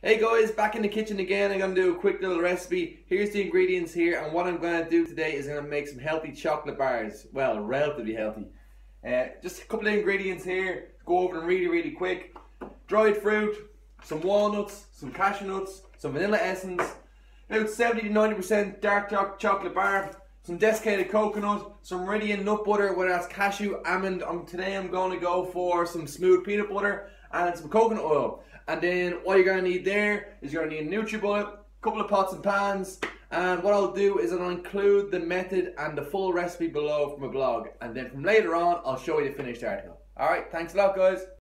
Hey guys, back in the kitchen again. I'm going to do a quick little recipe. Here's the ingredients here and what I'm going to do today is I'm going to make some healthy chocolate bars. Well, relatively healthy. Uh, just a couple of ingredients here. Go over them really, really quick. Dried fruit, some walnuts, some cashew nuts, some vanilla essence, about 70 to 90% dark chocolate bar, some desiccated coconut, some Meridian nut butter, whether that's cashew, almond. Um, today I'm going to go for some smooth peanut butter and some coconut oil. And then what you're going to need there is you're going to need a NutriBullet, a couple of pots and pans, and what I'll do is I'll include the method and the full recipe below from my blog. And then from later on, I'll show you the finished article. Alright, thanks a lot guys.